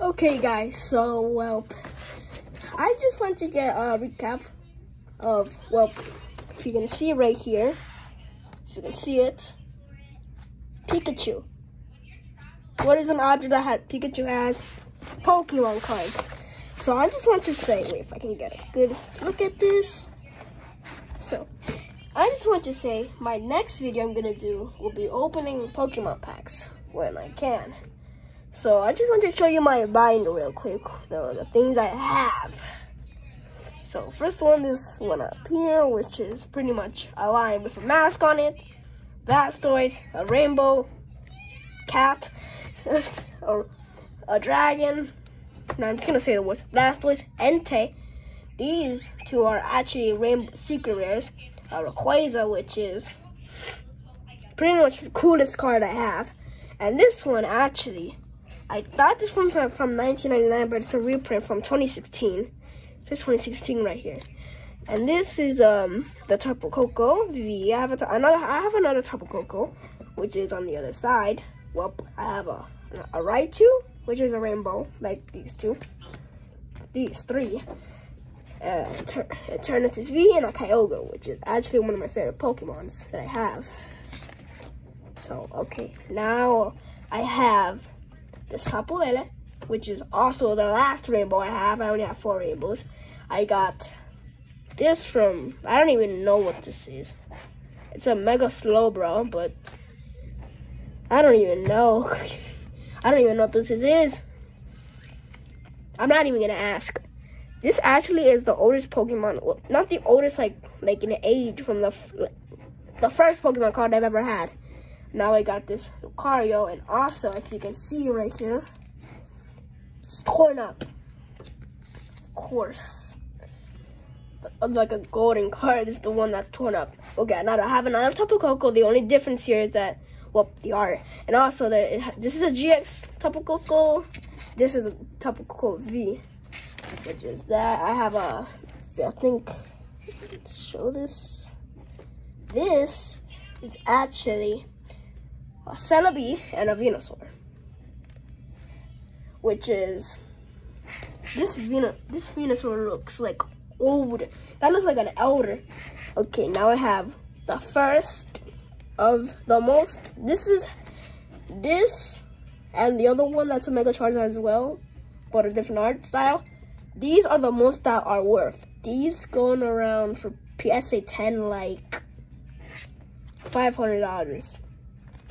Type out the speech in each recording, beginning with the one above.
Okay, guys, so, well, I just want to get a recap of, well, if you can see right here, if you can see it, Pikachu. What is an object that had, Pikachu has? Pokemon cards. So I just want to say, wait, if I can get a good look at this. So, I just want to say, my next video I'm gonna do will be opening Pokemon packs when I can. So I just want to show you my binder real quick, the, the things I have. So first one is one up here, which is pretty much a lion with a mask on it, Blastoise, a rainbow, cat, a, a dragon. Now I'm just gonna say the words Blastoise, Entei. These two are actually rainbow secret rares. A Rayquaza, which is pretty much the coolest card I have. And this one actually I got this from from 1999, but it's a reprint from 2016. This 2016 right here. And this is um the Tapu Koko V. I have another. I have another Tapu Koko, which is on the other side. Well, I have a a Raichu, which is a rainbow, like these two. These three. Uh, Eternatus V and a Kyogre, which is actually one of my favorite Pokemons that I have. So, okay, now I have this Lele, which is also the last rainbow I have. I only have four rainbows. I got this from, I don't even know what this is. It's a Mega Slowbro, but I don't even know. I don't even know what this is. I'm not even gonna ask. This actually is the oldest Pokemon, not the oldest like like in age from the the first Pokemon card I've ever had. Now I got this Lucario, and also, if you can see right here, it's torn up. Of course. Like a golden card is the one that's torn up. Okay, now I have another Tapu Koko. The only difference here is that, well, the art. And also, that this is a GX Tapu Koko. This is a Tapu Koko V, which is that. I have a, I think, show this. This is actually a Celebi, and a Venusaur. Which is this Venus this Venusaur looks like old. That looks like an elder. Okay, now I have the first of the most. This is this and the other one that's a Mega Charizard as well, but a different art style. These are the most that are worth. These going around for PSA 10 like $500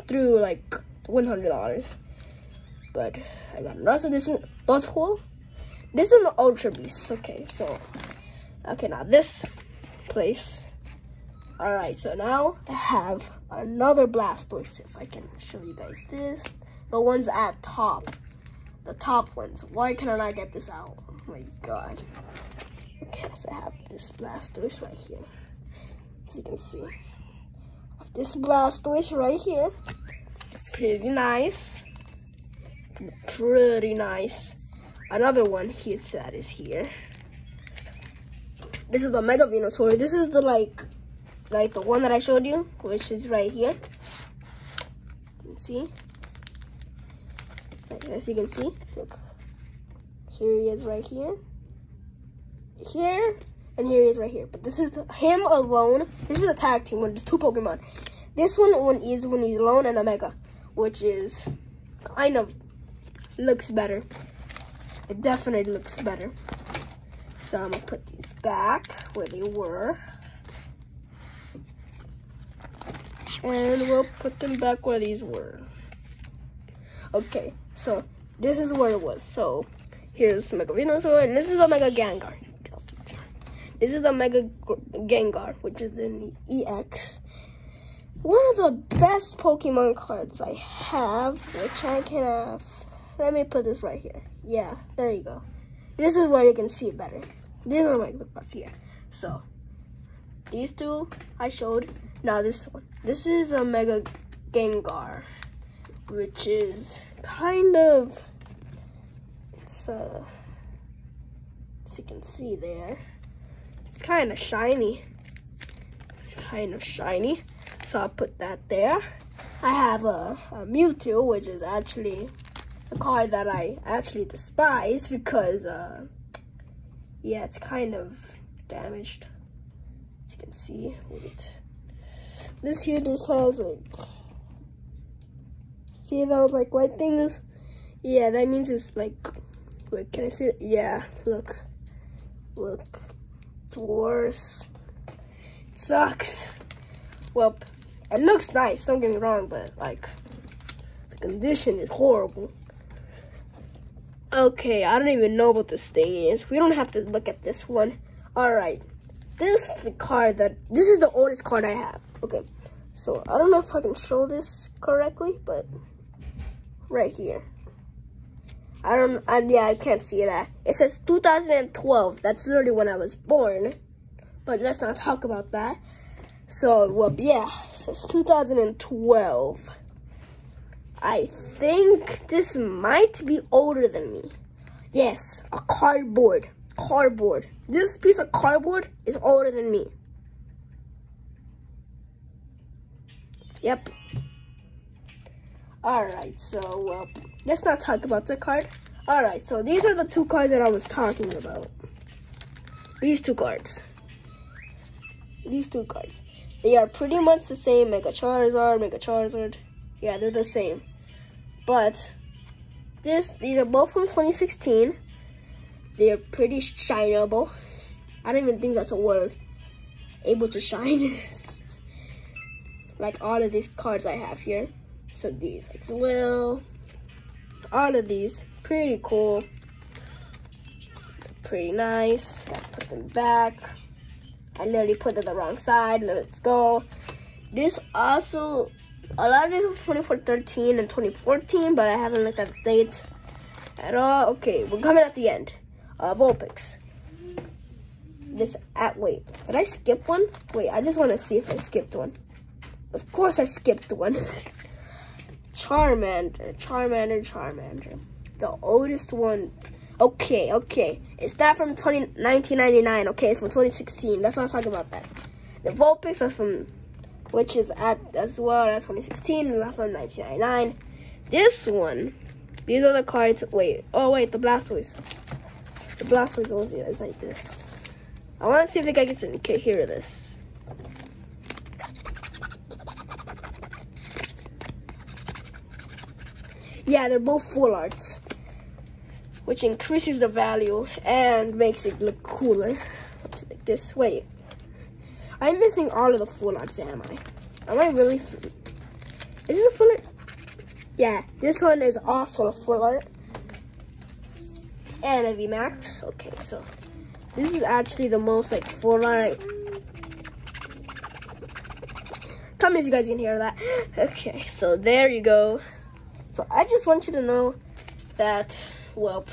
through like $100. But I got another. This is Buzzwole. This is an Ultra Beast. Okay, so. Okay, now this place. Alright, so now I have another Blastoise. If I can show you guys this. The ones at top. The top ones. Why can I not get this out? Oh my god. Okay, so I have this Blastoise right here. As you can see. This Blastoise right here pretty nice. Pretty nice. Another one he said is here. This is the Mega Venusaur. This is the like, like the one that I showed you, which is right here. You can see. As you can see, look. Here he is right here. Here, and here he is right here. But this is him alone. This is a tag team when there's two Pokemon. This one, is when he's alone and Omega, which is kind of looks better. It definitely looks better. So I'm gonna put these back where they were. And we'll put them back where these were. Okay, so this is where it was. So here's Mega Venusaur, and this is Omega Mega Gengar. This is a Mega Gengar, which is an EX one of the best Pokemon cards I have, which I can have. Let me put this right here. Yeah, there you go. This is where you can see it better. These are my parts here. So, these two I showed. Now this one. This is a Mega Gengar, which is kind of, it's uh, as you can see there, kind of shiny. Kind of shiny. So I'll put that there. I have a, a Mewtwo, which is actually a card that I actually despise because, uh, yeah, it's kind of damaged. As you can see, wait. This here just has like, see those like white things? Yeah, that means it's like, wait, can I see it? Yeah, look, look, it's worse. It sucks. Well, it looks nice, don't get me wrong, but like, the condition is horrible. Okay, I don't even know what this thing is. We don't have to look at this one. All right, this is the card that, this is the oldest card I have. Okay, so I don't know if I can show this correctly, but right here. I don't, I, yeah, I can't see that. It says 2012. That's literally when I was born. But let's not talk about that. So, well, yeah, it says 2012. I think this might be older than me. Yes, a cardboard. Cardboard. This piece of cardboard is older than me. Yep. Alright, so, well, let's not talk about the card. Alright, so these are the two cards that I was talking about. These two cards. These two cards. They are pretty much the same. Mega Charizard, Mega Charizard. Yeah, they're the same. But this, these are both from 2016. They are pretty shineable. I don't even think that's a word. Able to shine. like all of these cards I have here. So these as well. All of these, pretty cool. Pretty nice. I put them back. I literally put them the wrong side. Let's go. This also, a lot of this was 2013 and 2014, but I haven't looked at the date at all. Okay, we're coming at the end of Vulpix. This at wait, did I skip one? Wait, I just want to see if I skipped one. Of course I skipped one. Charmander, Charmander, Charmander. The oldest one. Okay, okay. It's not from 20, 1999. Okay, it's from 2016. Let's not talking about that. The Vulpix is from, which is at as well as 2016. And that's from 1999. This one, these are the cards. Wait, oh wait, the Blastoise. The Blastoise also is like this. I want to see if guy can hear this. Yeah, they're both full arts, which increases the value and makes it look cooler. Like this. Wait, I'm missing all of the full arts, am I? Am I really? Is this a full art? Yeah, this one is also a full art and a VMAX. Okay, so this is actually the most like full art. Tell me if you guys can hear that. Okay, so there you go. So I just want you to know that, well,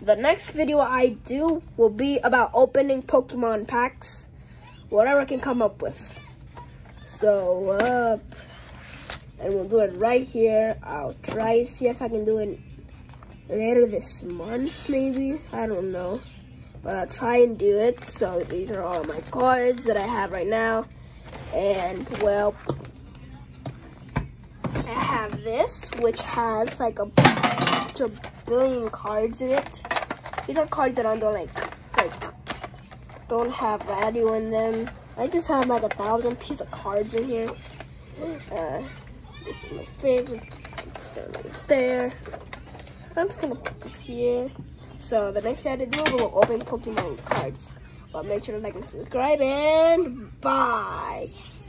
the next video I do will be about opening Pokemon packs, whatever I can come up with. So, uh, and we'll do it right here. I'll try see if I can do it later this month, maybe. I don't know. But I'll try and do it. So these are all my cards that I have right now. And, well, I have this, which has like a bunch of billion cards in it. These are cards that I don't like, like, don't have value in them. I just have like a thousand piece of cards in here. Uh, this is my favorite. It's right there. I'm just gonna put this here. So the next thing I do, we'll open Pokemon cards. But make sure to like and subscribe and bye.